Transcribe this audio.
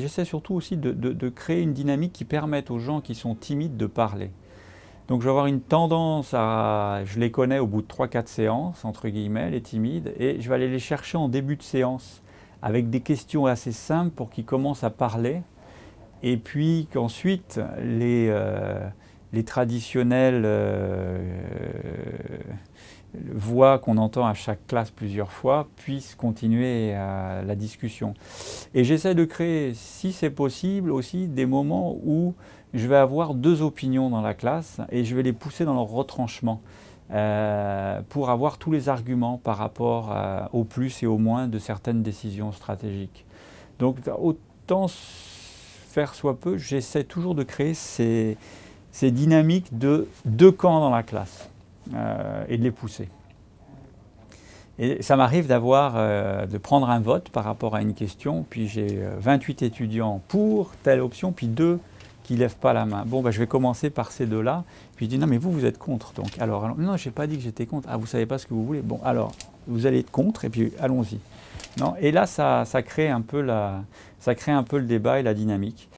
J'essaie surtout aussi de, créer une dynamique qui permette aux gens qui sont timides de parler. Donc je vais avoir une tendance à, je les connais au bout de 3-4 séances, entre guillemets, les timides, et je vais aller les chercher en début de séance avec des questions assez simples pour qu'ils commencent à parler, et puis qu'ensuite les, euh, les traditionnelles euh, qu'on entend à chaque classe plusieurs fois puissent continuer à la discussion. Et j'essaie de créer, si c'est possible, aussi des moments où je vais avoir deux opinions dans la classe et je vais les pousser dans leur retranchement. Euh, pour avoir tous les arguments par rapport au plus et au moins de certaines décisions stratégiques. Donc autant faire soit peu, j'essaie toujours de créer ces, dynamiques de deux camps dans la classe euh, et de les pousser. Et ça m'arrive d'avoir, euh, de prendre un vote par rapport à une question, puis j'ai 28 étudiants pour telle option, puis deux qui lèvent pas la main. Bon, ben, je vais commencer par ces deux-là. Puis je dis, non, mais vous, vous êtes contre. Donc, alors, non, je n'ai pas dit que j'étais contre. Ah, vous savez pas ce que vous voulez. Bon, alors, vous allez être contre, et puis allons-y. Non, et là, ça, ça, crée un peu la, ça crée un peu le débat et la dynamique.